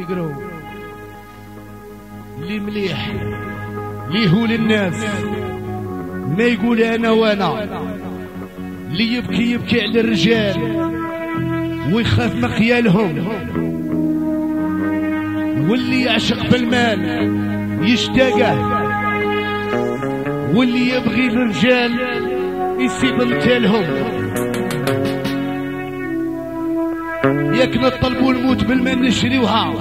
نقرو اللي مليح. اللي هو للناس. ما يقول أنا وأنا. اللي يبكي يبكي على الرجال. ويخاف مخيالهم واللي يعشق بالمال يشتاقه. واللي يبغي الرجال يسيب مثالهم ياك نطلبوا الموت بالمال نشريوها.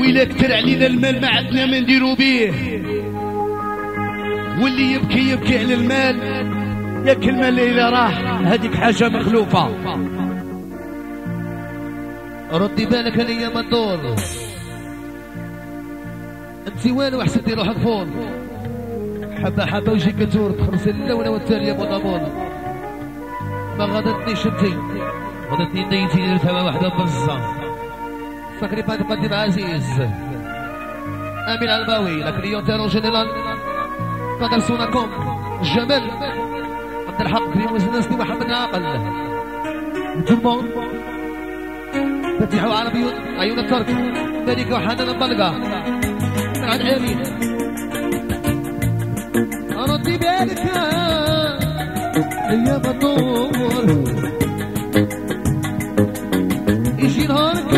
ويلا كتر علينا المال ما عندنا ما نديرو بيه. واللي يبكي يبكي على المال. ياك المال إذا راح هذيك حاجة مخلوفة. ردي بالك الأيام الدور أنت والو حسبتي روحك فوق. حبة حبة وجهك كتور تخلص الاولى والثانيه بوطابون. ما غادتنيش انتي غادتني نيتي لفما واحدة بزه فكري بعد تقدم عزيز. امين الباوي لا كليونتيرو جينيرال قدر سوناكم جمال. عبد الحق كريم وزنسكي محمد عاقل ثم فتح عربي عيون الترك. ملك وحنان البلقة من عن امين يجي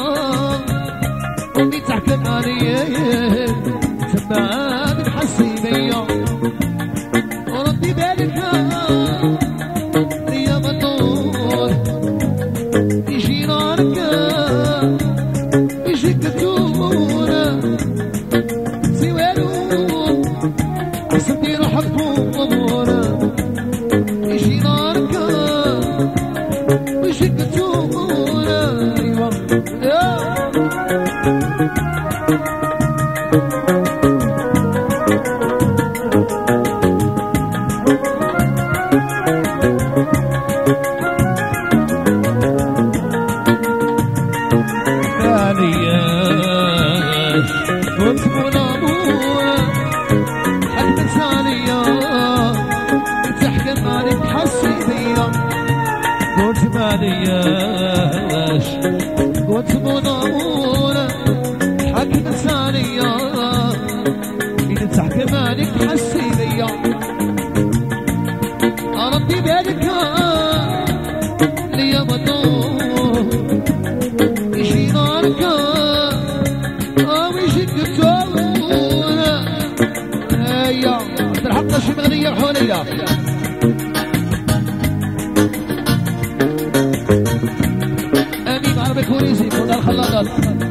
يجي نارك يجيك التونة سوالو حسبني روحك بمضمونة يجي نارك يجيك التونة مالياش قلت منورة حكم ثانية إذا تحكم عليك حسي بيا ربي. بالك ليا مطور يجي نارك أو يجيك التونة هيا تلحق شي مغنية Hello.